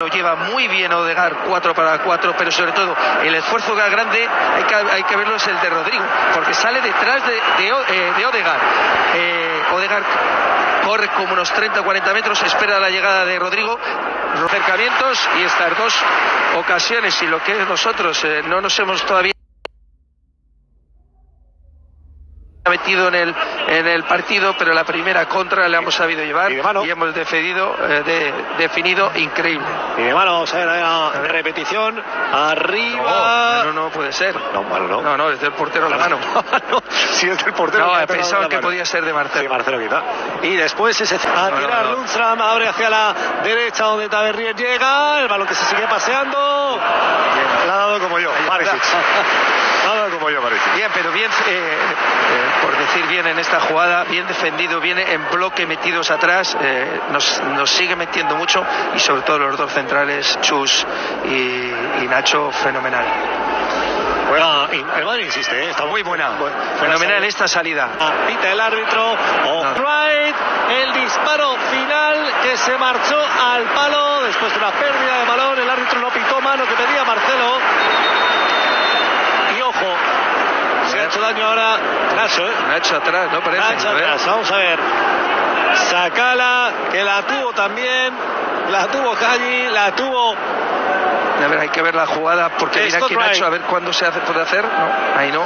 Lo lleva muy bien Odegar 4 para 4, pero sobre todo el esfuerzo grande hay que, hay que verlo es el de Rodrigo, porque sale detrás de, de, eh, de Odegar. Eh, Odegar corre como unos 30 40 metros, espera la llegada de Rodrigo, acercamientos y estas dos ocasiones y lo que nosotros eh, no nos hemos todavía metido en el, en el partido, pero la primera contra la hemos sabido llevar Y de mano. y hemos definido, eh, de- definido increíble. Y de mano, la repetición. Arriba. No, no, no puede ser. No, mano, no. No, no, es del portero la mano. No, si es del portero. No, la que mano. podía ser de Sí, Marcelo. Marcelo quizá. Y después ese a tirar no. Lundstram, abre hacia la derecha donde Tavernier llega, el balón que se sigue paseando. La ha dado como yo, dado como yo, Barisic. Bien, pero bien, eh, eh, por decir bien en esta jugada, bien defendido, viene en bloque metidos atrás, eh, nos, nos sigue metiendo mucho y sobre todo los dos centrales, Chus y, y Nacho, fenomenal. Juega, el Madrid insiste, ¿eh? está Muy buena, Bueno, fenomenal esta salida. salida. Pita el árbitro, right, el disparo final que se marchó al palo después de una pérdida de balón. El árbitro no pitó mano que pedía Marcelo. Ojo, se ha hecho daño ahora ¿eh? Nacho atrás, ¿no parece? Nacho A ver. atrás, vamos a ver. Sacala, que la tuvo también. La tuvo Calle, la tuvo. A ver, hay que ver la jugada porque mira que Nacho Wright. a ver cuándo se hace, puede hacer. No, ahí no.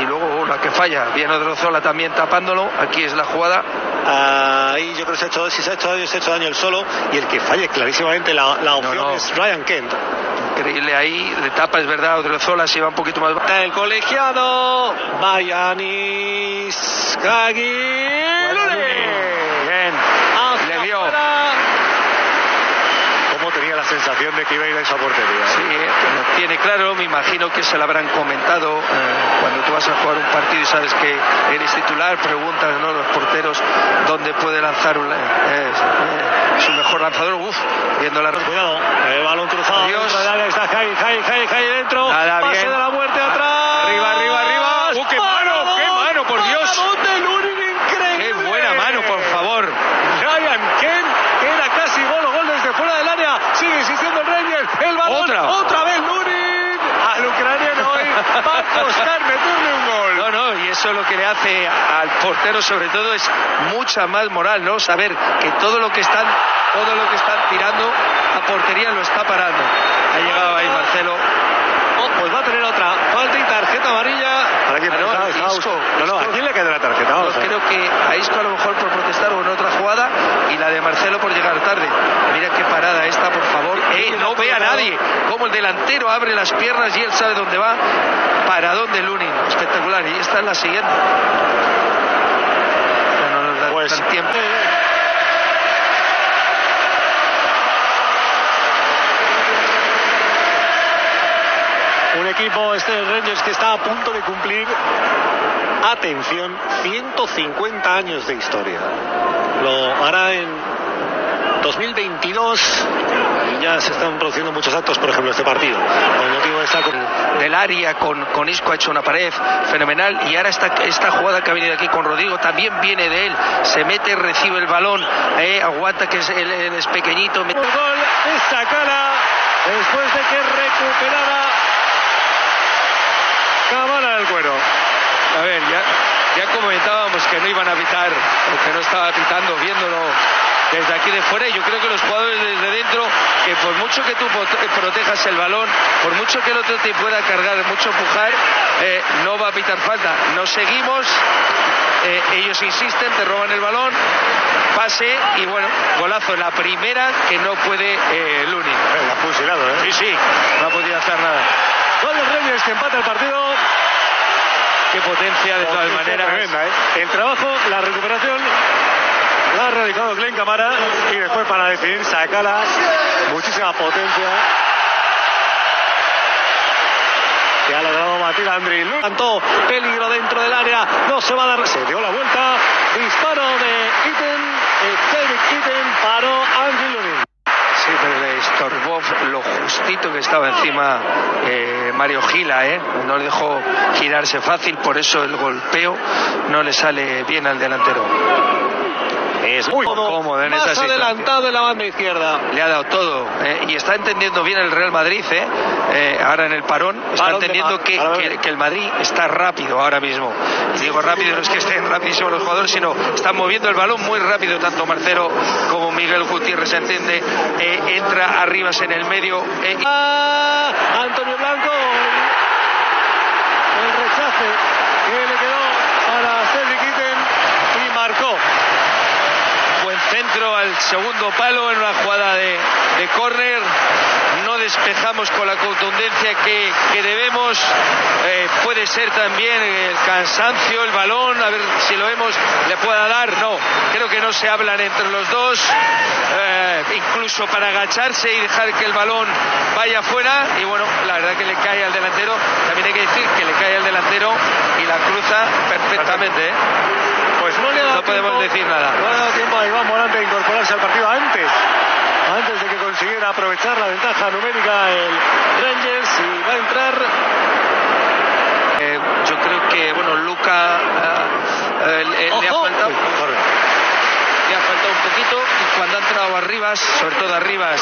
Y luego oh, la que falla. Viene Odrozola también tapándolo. Aquí es la jugada. Ahí yo creo que se ha hecho, si se ha hecho daño, se ha hecho daño el solo. Y el que falle clarísimamente la, la opción no. es Ryan Kent. Increíble ahí. Le tapa, es verdad. Odrozola se va un poquito más. El colegiado Bayanis Bien. Le dio. ¿Cómo tenía la sensación de que iba a ir a esa portería? Sí, eh, lo tiene claro, me imagino que se lo habrán comentado eh, cuando tú vas a jugar un partido y sabes que eres titular, preguntan ¿no? los porteros dónde puede lanzar un, eh, eh, su mejor lanzador. Uf, viendo la Cuidado, el balón cruzado. Adiós. dentro está Jai, Jai, Jai, Jai dentro. Nada, Pase bien. de la muerte atrás. Arriba, arriba, arriba. ¡Uh, qué mano, qué mano, por Dios! Paradón de Lunin, increíble. ¡Qué buena mano, por favor! Ryan Kent, que era casi gol, gol desde fuera del área. Sigue insistiendo el Rangers. Otra. vez Lunin. Al ucraniano hoy va a costar meterle un gol. No, no, y eso lo que le hace al portero sobre todo es mucha más moral, ¿no? Saber que todo lo que están, todo lo que están tirando a portería lo está parando. Ha llegado ahí Marcelo. Oh, pues va a tener otra falta y tarjeta amarilla. ¿Para quién? Ah, no, Isco. no, no, ¿a quién le cae la tarjeta? A creo que a Isco a lo mejor por protestar o en otra jugada y la de Marcelo por llegar tarde. Mira qué parada esta, por favor. Eh, no ve a nadie. Como el delantero abre las piernas y él sabe dónde va. Paradón de Lunin. Espectacular. Y esta es la siguiente. Pues- tiempo. Un equipo, este de Rangers, que está a punto de cumplir, atención, 150 años de historia. Lo hará en 2022 y ya se están produciendo muchos actos, por ejemplo, este partido. Con motivo de esta... del área con, con Isco ha hecho una pared fenomenal y ahora esta, esta jugada que ha venido aquí con Rodrigo también viene de él se mete recibe el balón eh, aguanta que es, él, él es pequeñito mete- El gol de Sacala después de que recuperara Cabana del cuero. A ver, ya, ya comentábamos que no iban a pitar, o que no estaba pitando, viéndolo desde aquí de fuera. Y yo creo que los jugadores desde dentro, que por mucho que tú pot- protejas el balón, por mucho que el otro te pueda cargar, mucho empujar, eh, no va a pitar falta. Nos seguimos, eh, ellos insisten, te roban el balón, pase y bueno, golazo. La primera que no puede eh, Lunin. Eh, La ha fusilado, ¿eh? Sí, sí, no ha podido hacer nada. Gol de Reyes que empata el partido. Qué potencia de todas maneras. tremenda, ¿eh? El trabajo, la recuperación la ha realizado Glenn Camara y después para decidir Sacala, muchísima potencia. Que ha logrado batir a Andri. Tanto peligro dentro del área, no se va a dar, se dio la vuelta, disparo de Iten, eh, David Iten paró Andri Lunin. Sí, pero le estorbó lo justito que estaba encima eh, Mario Gila, ¿eh? No le dejó girarse fácil, por eso el golpeo no le sale bien al delantero. Es muy cómodo en más esa adelantado en la banda izquierda. Le ha dado todo eh, y está entendiendo bien el Real Madrid, eh, eh ahora en el parón, está Parón entendiendo que, que- que el Madrid está rápido ahora mismo. Y digo rápido, no es que estén rapidísimos los jugadores, sino están moviendo el balón muy rápido, tanto Marcelo como Miguel Gutiérrez, se entiende, eh, entra arriba en el medio. Ah, Antonio Blanco. El rechace que le quedó para Cedric Itten y marcó. Buen centro al segundo palo en una jugada de, de córner. No despejamos con la contundencia que, que debemos. Eh, puede ser también el cansancio, el balón, a ver si lo vemos, le pueda dar. No, creo que no se hablan entre los dos. Eh, incluso para agacharse y dejar que el balón vaya afuera. Y bueno, la verdad que le cae al delantero. También hay que decir que le cae al delantero y la cruza perfectamente. ¿eh? Pues no le ha dado No podemos decir nada. No le ha dado tiempo a Iván Morante de incorporarse al partido antes. Antes de que consiguiera aprovechar la ventaja numérica el Rangers y va a entrar Eh, yo creo que, bueno, Luca eh, eh, le, ha faltado, le ha faltado un poquito y cuando ha entrado Arribas, sobre todo Arribas,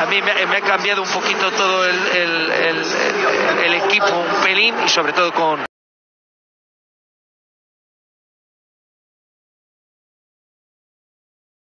a mí me, me ha cambiado un poquito todo el, el- el- el- el equipo, un pelín y sobre todo con,